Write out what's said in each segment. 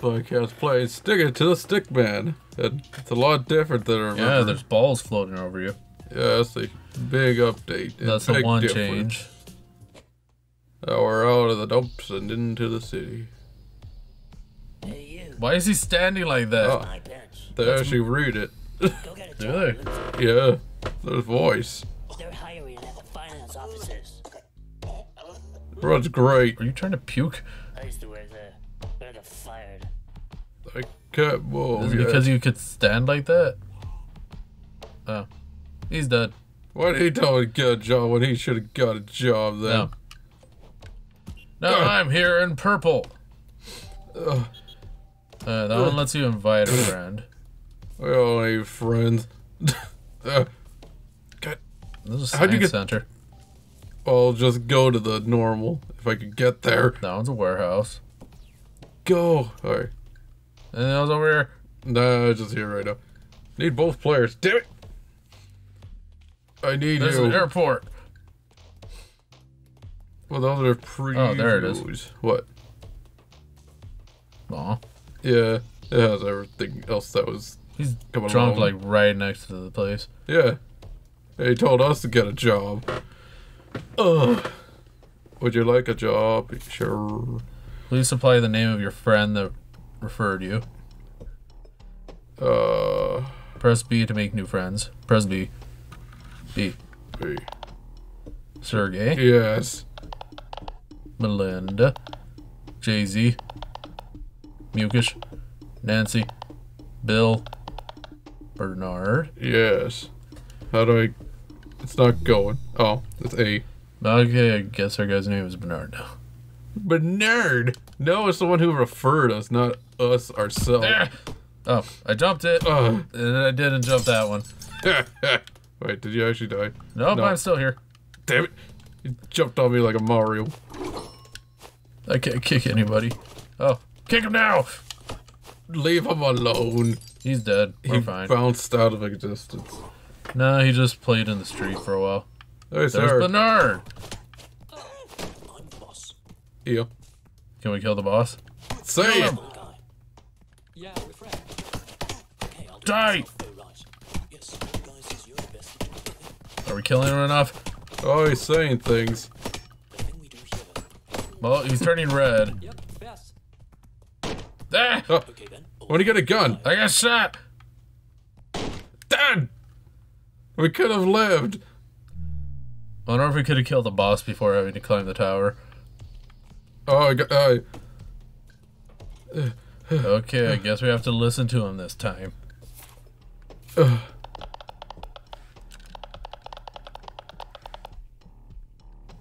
Spudcats playing Stick It to the Stick Man. It's a lot different than I remember. Yeah, there's balls floating over you. Yeah, that's a big update. and That's the one difference. change. Now we're out of the dumps and into the city. Hey, you. Why is he standing like that? Oh. My bench. They actually read it. Go get a Do they? Yeah, there's voice. They're hiring at the finance offices. Runs great. Are you trying to puke? I can't. Is it yet. because you could stand like that? Oh. He's dead. Why did he tell me to get a job when he should have got a job then? No. No, I'm here in purple. Ugh, Uh, that one lets you invite a friend. we all need friends. uh, God, This is a How'd you get- center. I'll just go to the normal if I could get there. That one's a warehouse. Go. Alright. And that was over here. Nah, just here right now. Need both players. Damn it. I need There's you. an airport. Well, those are previews. Oh, there it is. What? Aw. Yeah, it has everything else that was He's coming drunk along. like right next to the place. Yeah. He told us to get a job. Ugh. Would you like a job? Sure. Please supply the name of your friend that referred you. Uh. Press B to make new friends. Press B. B. hey. Sergey. Yes. Melinda. Jay Z. Mukish. Nancy. Bill. Bernard. Yes. How do I? It's not going. Oh, it's A. Okay, I guess our guy's name is Bernard now. Bernard. No, it's the one who referred us, not us ourselves. Oh, I jumped it. Uh. And I didn't jump that one. Wait, did you actually die? Nope, No. I'm still here. Damn it! You jumped on me like a Mario. I can't kick anybody. Oh, kick him now! Leave him alone. He's dead. We're he fine. bounced out of existence. No, he just played in the street for a while. Hey, There's sir. Bernard! I'm the boss. Yeah. Can we kill the boss? Say it. Old guy. Yeah, we're friends. Okay, I'll do Die! it. Oh, right. Yes, you guys says you're the best. Are we killing him enough? Oh, he's saying things. The thing we do here. Well, he's turning red. Yep. Ah! Oh, Okay then. Old when he get a gun? I got shot! Dad! We could have lived. I wonder if we could have killed the boss before having to climb the tower. Oh, I got. Uh, Okay, I guess we have to listen to him this time.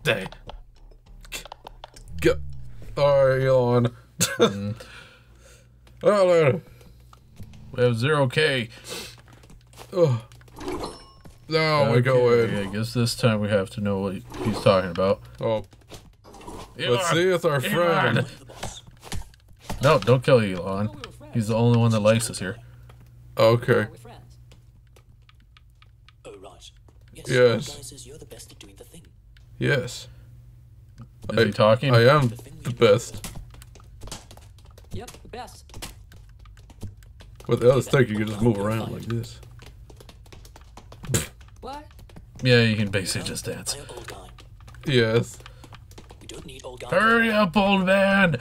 Dang. Go. Elon. well, uh, We have zero K. oh. Now we go Okay, in. I guess this time we have to know what he's talking about. Oh, let's see it's our friend. No, don't kill Elon. He's the only one that likes us here. Okay. We're friends. Oh, right. Yes, Yes. you guys says you're the best at doing the thing. Yes. Is I, he talking? I am the best. Yep, the best. With the other stick, you can just move around like this. What? Yeah, you can basically just dance. I'm old guy. Yes. We don't need old guy. Hurry up, old man!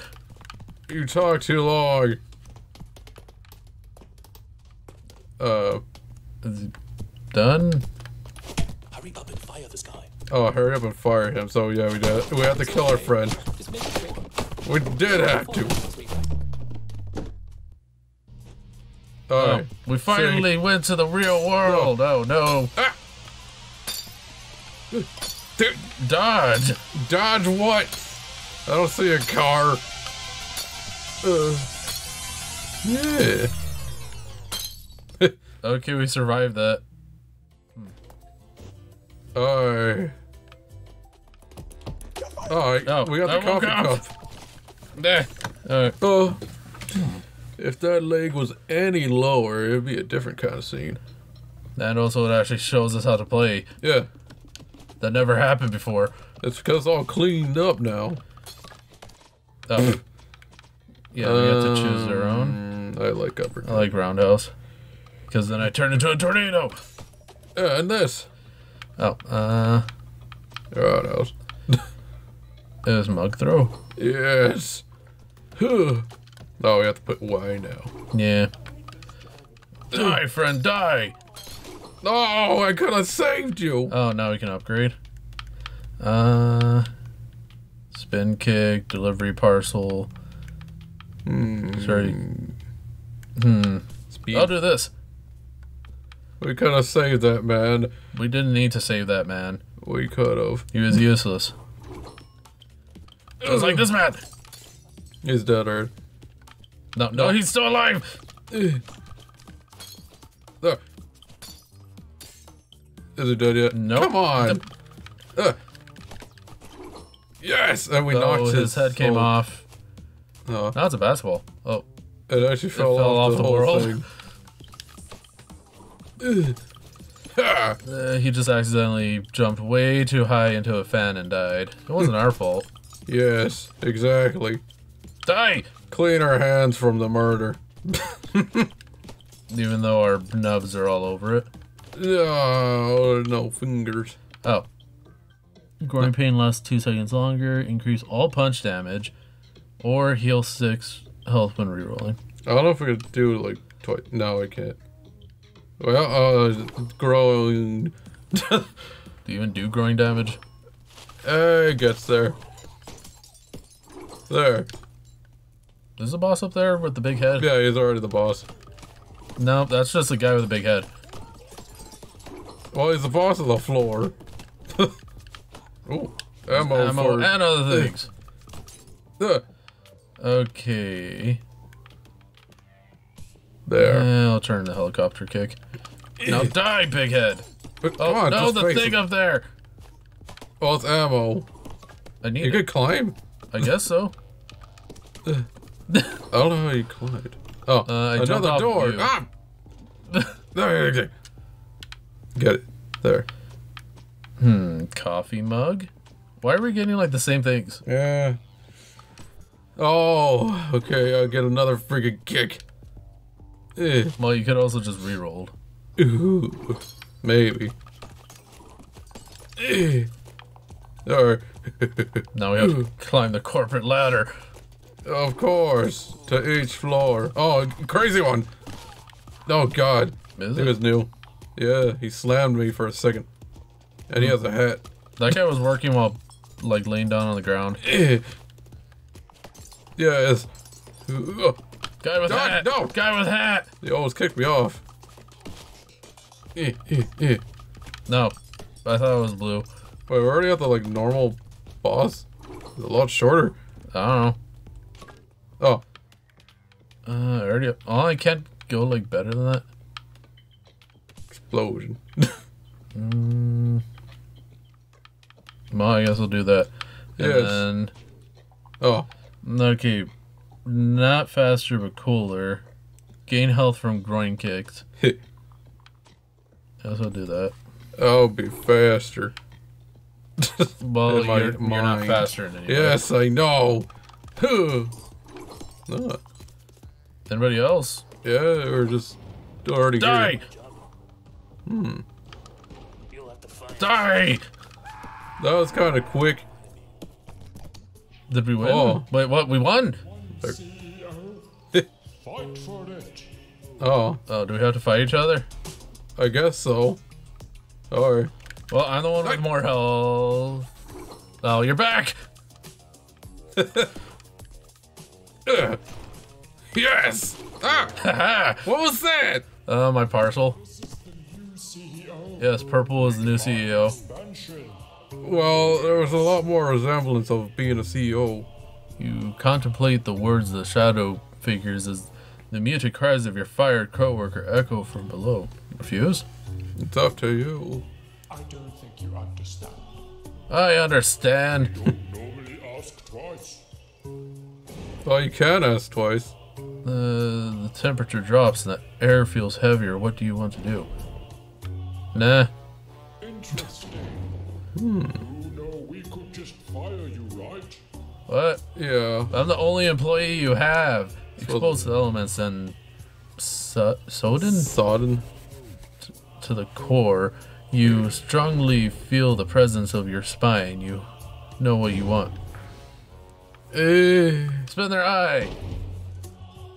You talk too long. Uh, Is he done? Hurry up and fire this guy. oh, hurry up and fire him. So yeah, we did. We had to kill our friend. Just make it quick. We did have to. Sweet. Oh, we finally went to the real world. Oh no! Ah! Dude, Dodge! dodge what? I don't see a car. Uh, yeah. Okay, we survived that. Alright. Alright, Oh, we got the coffee up. cup. There. Alright. Oh. If that leg was any lower, it'd be a different kind of scene. And also, it actually shows us how to play. Yeah. That never happened before. It's because it's all cleaned up now. Oh. Yeah, we have to choose our own. Um, I like upper. I like roundhouse. Because then I turn into a tornado. Yeah, and this. Oh, uh, Roundhouse. it was mug throw. Yes. Huh. Oh, we have to put Y now. Yeah. Die, friend, die! No, I could have saved you. Oh, now we can upgrade. Uh, spin kick, delivery parcel. Hmm. Sorry. Hmm. Speed. I'll do this. We could have saved that man. We didn't need to save that man. We could have. He was useless. It was like this man. He's dead, right? No, no, uh. he's still alive. There. Is he dead yet? Nope. Come on. Uh. Yes, and we Oh, knocked his, his, head came off. Oh, Now it's a basketball. Oh, it actually fell, fell off, off the, the whole world. thing. Uh, he just accidentally jumped way too high into a fan and died. It wasn't our fault. yes, exactly. Die! Clean our hands from the murder. Even though our nubs are all over it. No, no fingers. Oh. Growing pain lasts two seconds longer. Increase all punch damage, or heal six health when rerolling. I don't know if we could do like twice. No, I can't. Well, uh, growing. Do you even do growing damage? Eh, it gets there. There. Is the boss up there with the big head? Yeah, he's already the boss. No, that's just the guy with the big head. Well, he's the boss of the floor. Ooh, ammo, Ammo for. and other things. Uh, Okay. There. Eh, I'll turn the helicopter kick. Now die, big head. But Oh, on, no, the thing it. up there. Well, it's ammo. I need You it. could climb. I guess so. I don't know how you climbed. Oh, Uh, another door. Ah! there, okay. Get it. There. Hmm, coffee mug? Why are we getting like the same things? Yeah. Oh, okay. I'll get another freaking kick. Eh. Well, you could also just re-rolled. Ooh, maybe. Eh. Or, Now we have to climb the corporate ladder. of course, to each floor. Oh, crazy one. Oh God, Is he it? was new. Yeah, he slammed me for a second, and he has a hat. That guy was working while like laying down on the ground. Eh. Yes. Ooh, Guy with God, hat. no. Guy with hat. They always kicked me off. Eh, eh, eh. No, I thought it was blue. Wait, we're already at the like normal boss. It's a lot shorter. I don't know. Oh, Uh, I already. Oh, I can't go like better than that. explosion. Mm. Well, I guess I'll do that. And Yes. then Oh, okay, not faster but cooler. Gain health from groin kicks. I guess I'll do that. I'll be faster. Well, you're, you're not faster than anybody. Yes, I know. Huh. Anybody else? Yeah, we're just already Die! here. Hmm. Die! That was kind of quick. Did we win? Oh. Wait, what? We won? Fight for it. Oh, Oh, do we have to fight each other? I guess so. Alright. Well, I'm the one with more health. Oh, you're back! Yes! Ah! What was that? uh, my parcel. Yes, purple is the new CEO. Well, there was a lot more resemblance of being a CEO. You contemplate the words of the shadow figures as the muted cries of your fired coworker echo from below. Refuse? It's up to you. I don't think you understand. I understand. Don't normally ask twice. Well, you can ask twice. Uh, the temperature drops and the air feels heavier. What do you want to do? Nah. Interesting. You What? Yeah. I'm the only employee you have. Exposed to elements and so- sodden Sodden. to the core. You strongly feel the presence of your spine. You know what you want. Eh. Spin their eye.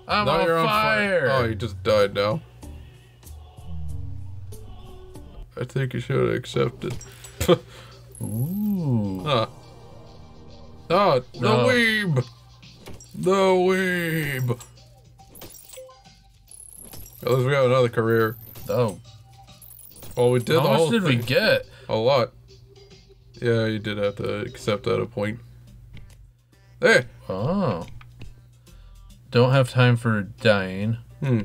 I'm on fire. on fire. Oh, you just died now. I think you should have accepted. Ooh. ah. Ah, the No. weeb! The weeb! At least we have another career. Oh, Well, we did how much did we get? A lot. Yeah, you did have to accept at a point. Hey! Oh. Don't have time for dying. Hmm.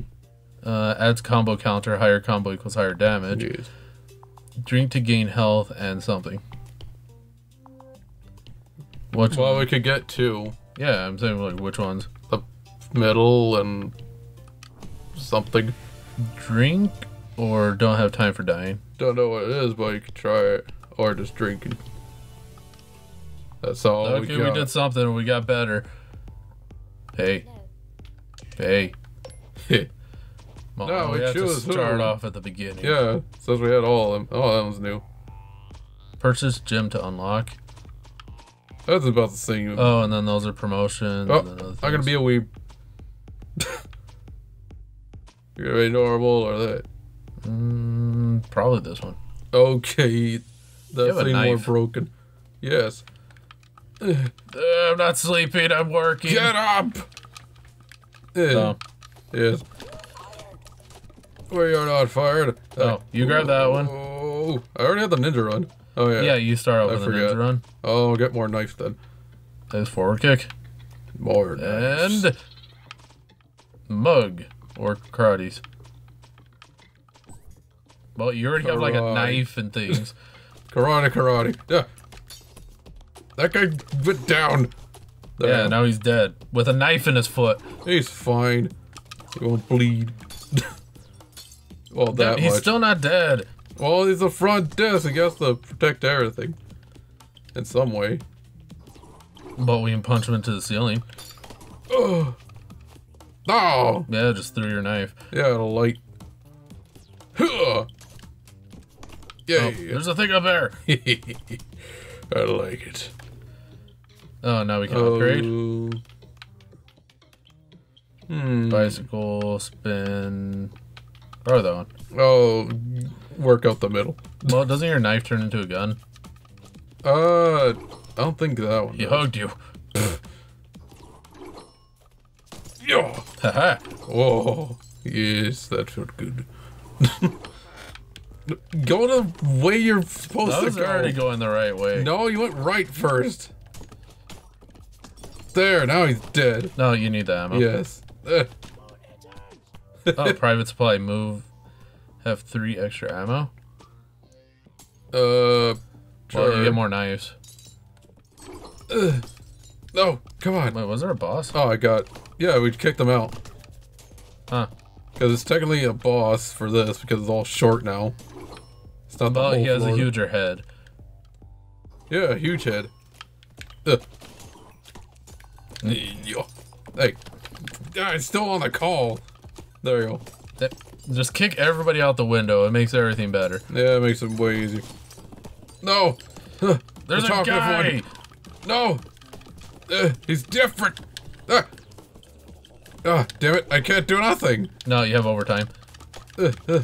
Uh, adds combo counter. Higher combo equals higher damage. Jeez. Drink to gain health and something. Which Well, one? we could get two. Yeah, I'm saying like which ones? The middle and something. Drink or don't have time for dying. Don't know what it is, but you could try it. Or just drinking. That's all okay, we we, did something. We got better. Hey, hey. Well, No, we we have to choose who. start off at the beginning. yeah, says we had all of them. Oh, that one's new. Purchase gym to unlock. That's about the same. Oh, and then those are promotions. Oh, I'm gonna be a weeb. You're gonna be normal or that? Mm, probably this one. Okay, a any more broken. Yes. Uh, I'm not sleeping. I'm working. Get up! Eh, So, Yes. We are not fired. Oh, you grab that one. Oh, I already had the ninja run. Oh yeah. yeah, you start out I with a ninja run. Oh, I'll get more knife then. There's forward kick More knives. and mug or karates. Well, you already have like a knife and things. karate, karate. Yeah. That guy went down. There. yeah, now he's dead with a knife in his foot. He's fine. He won't bleed. well, that he's much. still not dead. Well, he's a front desk. He has to protect everything. In some way. But we can punch him into the ceiling. Oh. Oh. Yeah, just through your knife. Yeah, the light. Huh. Oh, Yeah. there's a thing up there. I like it. Oh, now we can upgrade. Oh. Hmm. Bicycle, spin. Probably that one. Oh, work out the middle. Well, doesn't your knife turn into a gun? Uh, I don't think that one. He does. hugged you. Yeah. Haha. Oh, yes, that felt good. go the way you're supposed That to go. already going the right way. No, you went right first. There, now he's dead. No, you need the ammo. Yes. Oh, private supply move. Have three extra ammo. uh, Well, you get more knives. No, come on. Wait, was there a boss? Oh, I got. Yeah, we kicked him out. Huh. Because it's technically a boss for this because it's all short now. It's not the whole he has a huger head. Yeah, huge head. Ugh. Hey, yeah, it's still on the call. There you go. That- Just kick everybody out the window. It makes everything better. Yeah, it makes it way easier. No. Huh. There's The a guy. one. No. Uh, he's different. Ah. Ah, damn it! I can't do nothing. No, you have overtime. Uh, uh.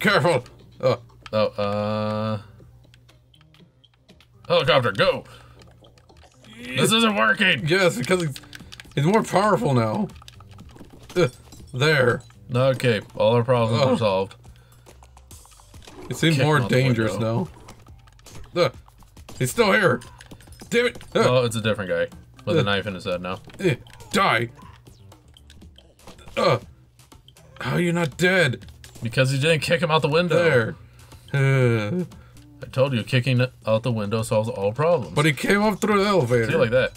Careful. Oh, Oh, uh. Helicopter, go! This isn't working! yes, because he's he's more powerful now. Uh, there. Okay, all our problems Oh. are solved. It seems Kick more him out the dangerous now. Uh, he's still here. Damn it! Uh, Oh, it's a different guy with a knife in his head now. eh, die. Uh, how are you not dead? Because you didn't kick him out the window. There. Uh, I told you, kicking out the window solves all problems. but he came up through the elevator. See like that.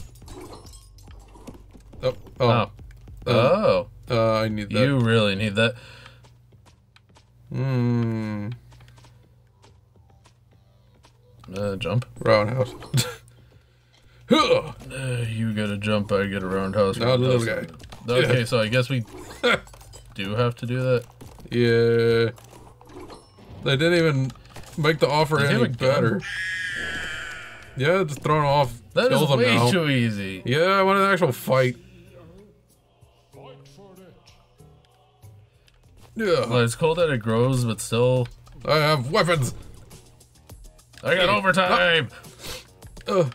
Oh, oh, Oh. Oh. Uh, I need that. You really need that. Hmm. Uh, jump. Roundhouse. Uh, you get a jump, I get a roundhouse. Now the little guy. Okay, so I guess we do have to do that. Yeah. They didn't even make the offer Does any have a gun? better. Yeah, just throw him off. That is kill is them way now. too easy. Yeah, I want an actual. Fight Yeah. Well, it's cool that it grows, but still, I have weapons. I got overtime. Oh,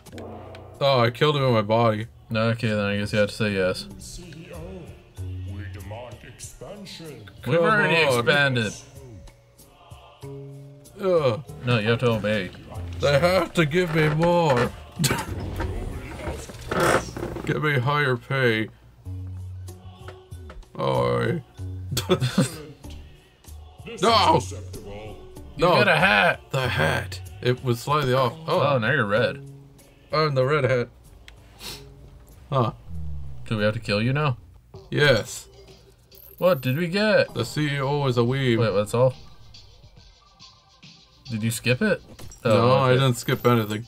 I killed him in my body. Okay, then I guess you have to say yes. CEO, we demand expansion. We've Come already on. expanded. Ugh. No, you have to obey. They have to give me more. give me higher pay. Oh. This No. is. You No. got a hat. the hat. It was slightly off. Oh, Oh, now you're red. I'm the red hat. Huh. Do we have to kill you now? Yes. What did we get? The CEO is a weeb. Wait, that's all? Did you skip it? no, Oh, I didn't skip anything.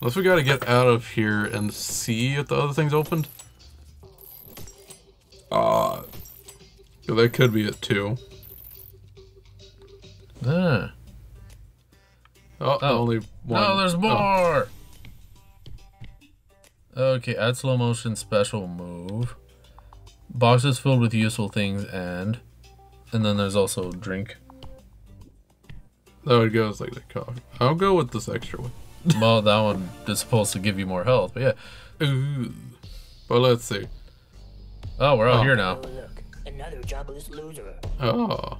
Unless we gotta get out of here and see if the other thing's opened. Ah. yeah, that could be it too. Ah. Oh, Oh. only one. No, there's oh. more. Okay, add slow motion special move. Boxes filled with useful things and and then there's also drink. Oh, it goes like the coffee. I'll go with this extra one. well, that one is supposed to give you more health, but yeah. Ooh. But let's see. Oh, we're out Oh. here now. Oh, look, another jobless loser. Oh.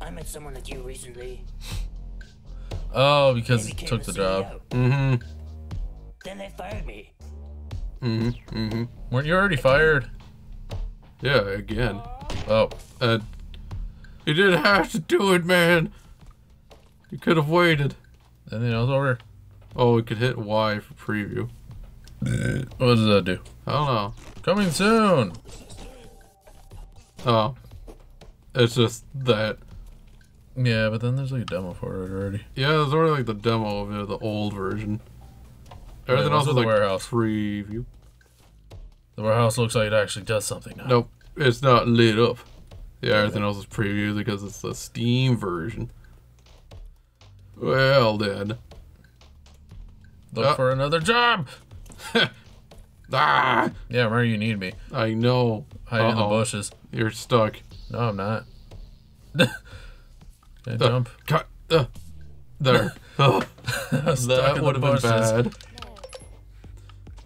I met someone like you recently. Oh, because he took a the job. Mm-hmm. Then they fired me. Mm-hmm. Mm-hmm. Weren't you already fired? Yeah, again. Oh, Uh, you didn't have to do it, man. You could have waited. anything else over? Oh, we could hit Y for preview. What does that do? I don't know. Coming soon. Oh. It's just that. Yeah, but then there's like a demo for it already. Yeah, there's already like the demo of it, the old version. Everything what's else is like warehouse? preview. The warehouse looks like it actually does something now. Nope, it's not lit up. Yeah, everything else is preview because it's the Steam version. Well then. Look Uh. for another job. Ah! Yeah, remember you need me. I know. Hide in the bushes. You're stuck. No, I'm not. Can I jump? Cut. Uh, there. Oh, that the would have been bad.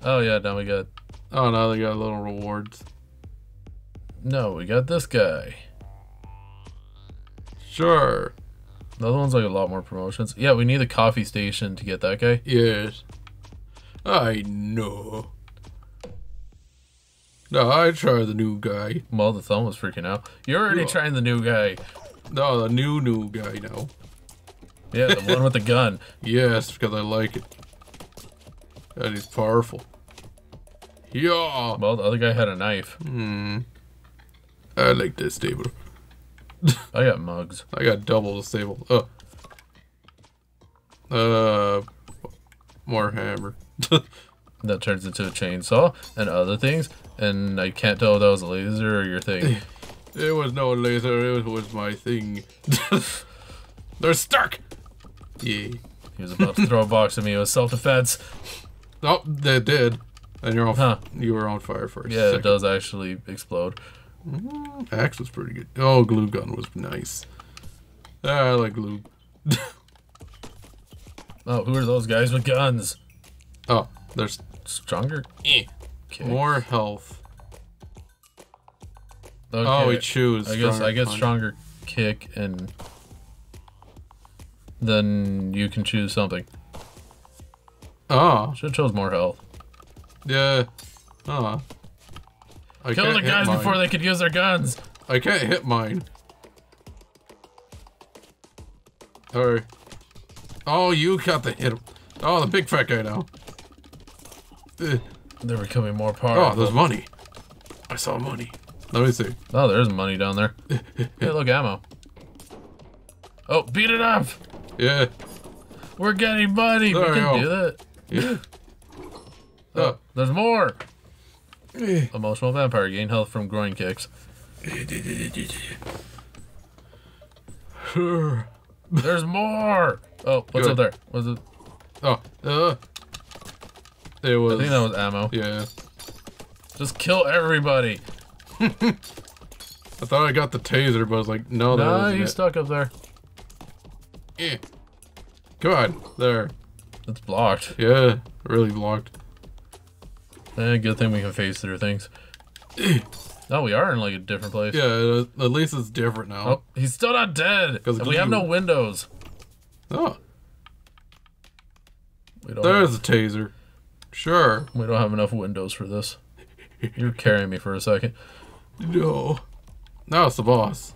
Oh yeah, now we got. Oh, now they got little rewards. No, we got this guy. Sure. The other one's like a lot more promotions. Yeah, we need the coffee station to get that guy. Yes. I know. No, I try the new guy. Well, the thumb was freaking out. You're already Yeah. trying the new guy. No, the new new guy now. Yeah, the one with the gun. Yes, because I like it. And he's powerful. Yeah. Well, the other guy had a knife. Hmm. I like this table. I got mugs. I got double the stable. Oh. Uh. More hammer. That turns into a chainsaw and other things. And I can't tell if that was a laser or your thing. It was no laser, it was my thing. They're stuck! Yeah. He was about to throw a box at me. It was self defense. Oh, they did. And you're on. Huh. You were on fire a Yeah, second. it does actually explode. Axe was pretty good. Oh, glue gun was nice. Ah, I like glue. Oh, who are those guys with guns? Oh, there's Stronger? eh, Okay. more health. Okay. Oh, we choose. I guess I get punch. stronger kick and then you can choose something. Oh, Should chose more health. yeah. Oh. I Kill the guys before they could use their guns. I can't hit mine. Alright. Oh, you got the hit. Oh, the big fat guy now. Ugh. They're becoming more powerful. Oh, there's money. I saw money. Let me see. Oh, there's money down there. hey, look, ammo. Oh, beat it up! Yeah. We're getting money. There we can go. do that. Yeah. Oh, There's more. Emotional vampire gain health from groin kicks. There's more. Oh, what's up there? Was it? Oh, uh, it I was. think that was ammo. yeah. Just kill everybody. I thought I got the taser, but I was like, no, that Nah, you it. stuck up there. Eh. Come on, there. It's blocked. Yeah, really blocked. Eh, good thing we can phase through things. no, we are in like a different place. Yeah, uh, at least it's different now. Oh, he's still not dead. 'Cause And we have no windows. Oh, We don't. there's a taser. Sure. we don't have enough windows for this. You're carrying me for a second. No. Now it's the boss.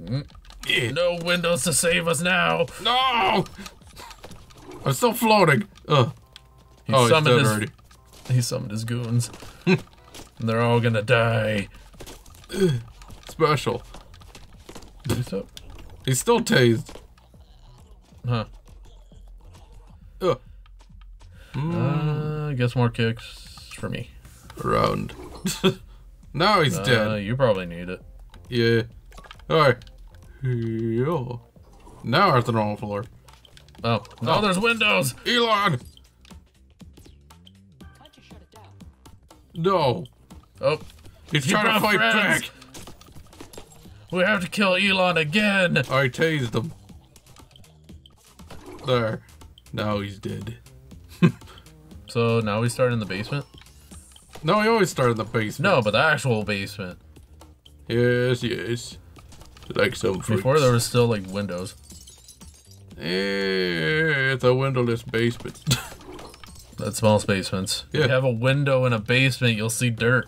Mm. Eh. No windows to save us now. No! I'm still floating. Ugh. He oh, he's summoned dead his. He summoned his goons. and they're all gonna die. Special. What's up? He's still tased. Huh. Ugh. Uh, I guess more kicks for me. Around. now he's Uh, dead. you probably need it. Yeah. Alright. Yo. Now we're at the normal floor. Oh, no, Oh. there's windows. Elon! Can't you shut it down? No. Oh, He's He trying to fight friends. back. we have to kill Elon again. I tased him. There. Now he's dead. So now we start in the basement. No, he always started in the basement. No, but the actual basement. Yes, yes. Like some fruits. Before there was still like windows. It's a windowless basement. That smells basements. If Yeah. you have a window in a basement, you'll see dirt.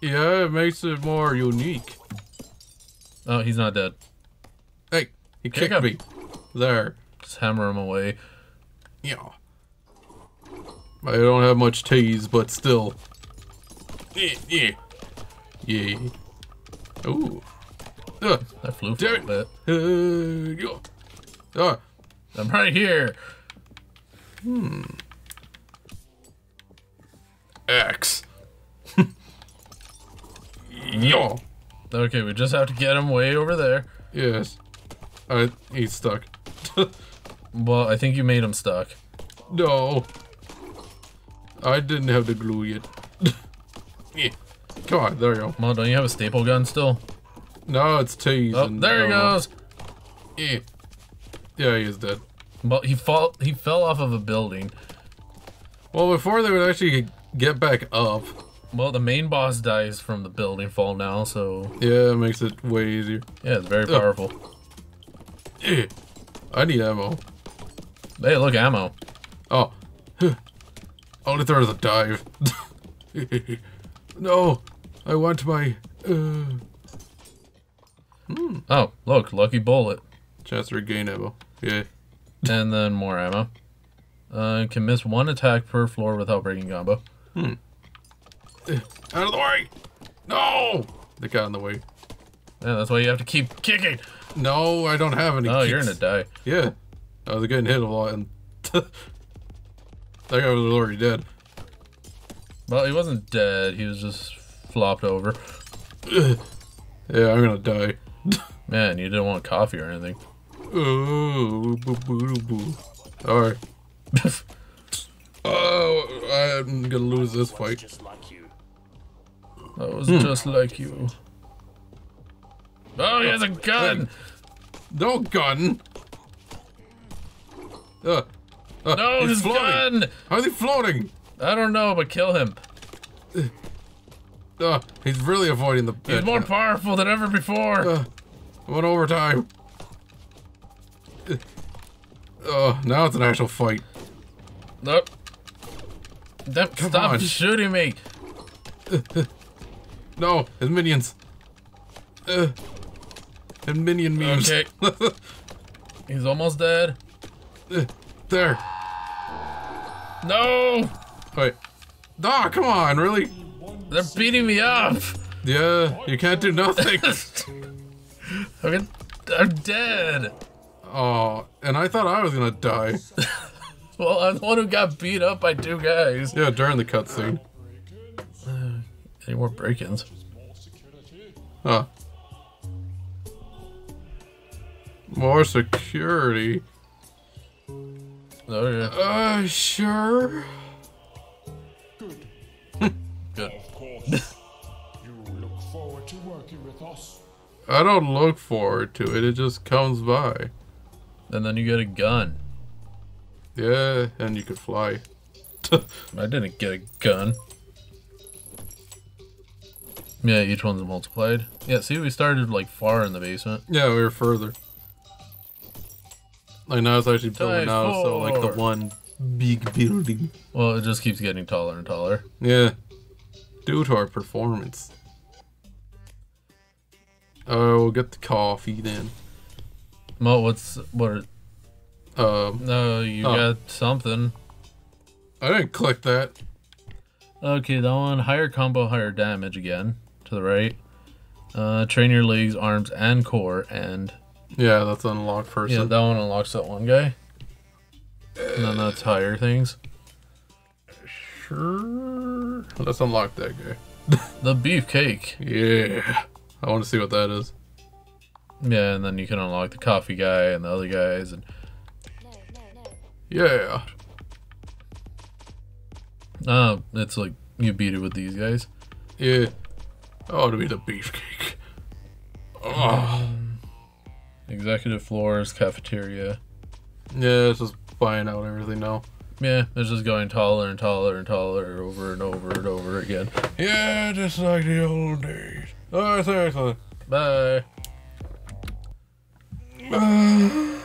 yeah, it makes it more unique. Oh, he's not dead. Hey, he Kick kicked him. me. There. Just hammer him away. Yeah. I don't have much tease, but still. Yeah, yeah. Yeah. Ooh. Uh, I flew for Damn a bit. uh. Ah, I'm right here. Hmm. X. yeah. Okay, we just have to get him way over there. Yes. I, he's stuck. Well, I think you made him stuck. no. I didn't have the glue yet. yeah. Come on, there you go. Well, don't you have a staple gun still? No, it's tease. Oh, there he goes. Yeah. Yeah, he is dead. Well, he fall he fell off of a building. Well, before they would actually get back up, Well, the main boss dies from the building fall now, so yeah, it makes it way easier. yeah, it's very powerful. Yeah. I need ammo. Hey, look, ammo. Oh. Only there is a dive. no. I want my uh Oh, look, lucky bullet, chance to regain ammo. Yeah. and then more ammo. Uh, can miss one attack per floor without breaking combo. Out of the way! No! They got in the way. Yeah, that's why you have to keep kicking. No, I don't have any. Oh, you're gonna die. Yeah. I was getting hit a lot and that guy was already dead. Well, he wasn't dead. He was just flopped over. Yeah, I'm gonna die. Man, you didn't want coffee or anything. Oh, boo, boo, boo. Alright. Oh, I'm gonna lose this fight. Just like you. That was Hmm. just like you. Oh, he has a gun! No gun! Uh, uh, No, he's his floating. gun! How's he floating? I don't know, but kill him. Uh, he's really avoiding the He's more powerful than ever before. Uh, what overtime? Uh, uh, now it's an actual fight. Nope. That, stop on. shooting me. No, his minions. Uh, his minion memes. Okay. He's almost dead. Uh, there. No! Wait. Ah, come on, really? They're beating me up. Yeah, you can't do nothing. I'm, I'm dead. oh, and I thought I was gonna die. Well, I'm the one who got beat up by two guys. Yeah, during the cutscene. Any more break-ins? Huh. More security. Oh yeah. Uh, sure. Good. Good. Of course. you look forward to working with us. I don't look forward to it. It just comes by. And then you get a gun. Yeah, and you could fly. I didn't get a gun. Yeah, each one's multiplied. Yeah, see, we started like far in the basement. Yeah, we were further. Like now it's actually building Times out, so like the one big building. Well, it just keeps getting taller and taller. Yeah. Due to our performance. Oh, we'll get the coffee then. Mo, what's what? Um, No, you Oh. got something. I didn't click that. Okay, that one higher combo, higher damage again to the right. Uh, train your legs, arms, and core, and Yeah, that's unlocked first. yeah, that one unlocks that one guy. And then that's higher things. Sure. Let's unlock that guy. The beefcake. Yeah. I want to see what that is. Yeah, and then you can unlock the coffee guy and the other guys, and Yeah. uh, it's like you beat it with these guys. Yeah. I want to be the beefcake. Oh. Executive floors, cafeteria. Yeah, it's just buying out everything now. Yeah, it's just going taller and taller and taller over and over and over again. Yeah, just like the old days. Oh, seriously. Bye. Bye.